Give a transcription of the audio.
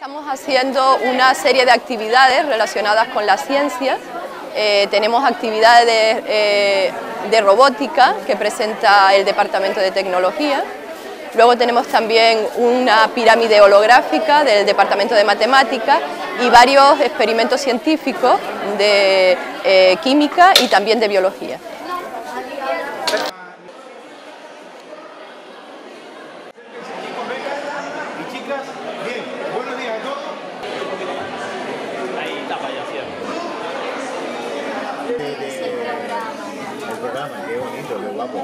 Estamos haciendo una serie de actividades relacionadas con la ciencia. Eh, tenemos actividades eh, de robótica que presenta el Departamento de Tecnología. Luego tenemos también una pirámide holográfica del Departamento de Matemáticas y varios experimentos científicos de eh, química y también de biología. El programa, qué bonito, qué guapo.